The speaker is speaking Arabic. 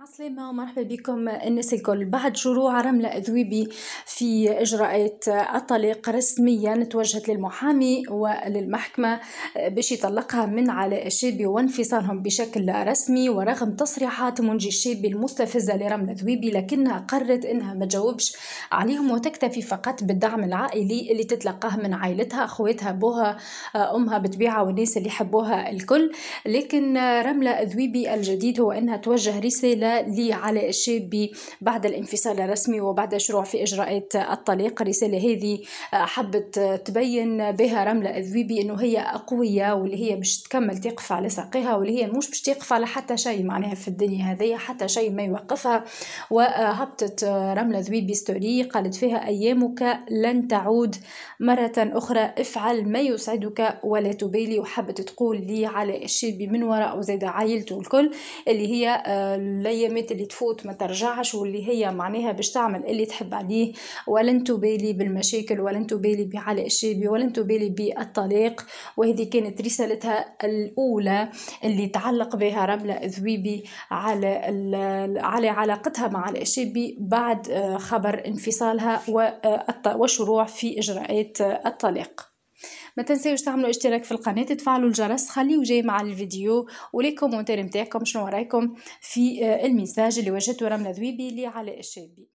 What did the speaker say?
عسلامة ومرحبا بكم الناس الكل. بعد شروع رملة ذويبي في إجراءات الطليق رسميا توجهت للمحامي وللمحكمة باش يطلقها من علاء الشابي وانفصالهم بشكل رسمي ورغم تصريحات منجي الشابي المستفزة لرملة ذويبي لكنها قررت إنها ما تجاوبش عليهم وتكتفي فقط بالدعم العائلي اللي تتلقاه من عائلتها أخواتها ابوها أمها بتبيعها والناس اللي يحبوها الكل. لكن رملة ذويبي الجديد هو إنها توجه رسالة لعلاء الشابي بعد الانفصال الرسمي وبعد شروع في إجراءات الطليق. الرسالة هذه حبت تبين بها رملة الذويبي أنه هي قوية واللي هي باش تكمل تقف على ساقها واللي هي مش باش تقف على حتى شيء معناها في الدنيا هذه حتى شيء ما يوقفها. وهبطت رملة ذويبي ستوري قالت فيها أيامك لن تعود مرة أخرى افعل ما يسعدك ولا تبالي. وحبت تقول لي على الشابي من وراء وزيد عائلته الكل اللي هي الأيامات اللي تفوت ما ترجعش واللي هي معناها باش تعمل اللي تحب عليه. ولن تبالي بالمشاكل ولن تبالي بعلاء الشابي ولن تبالي بالطلاق. وهذه كانت رسالتها الأولى اللي تعلق بها رملة ذويبي على على علاقتها مع علاء الشابي بعد خبر انفصالها والشروع في إجراءات الطلاق. ما تنسيوش تعملوا اشتراك في القناة تفعلوا الجرس خليه جاي مع الفيديو ولي كومنتير متاعكم شنو رايكم في الميساج اللي وجدته رملة ذويبي لعلاء الشابي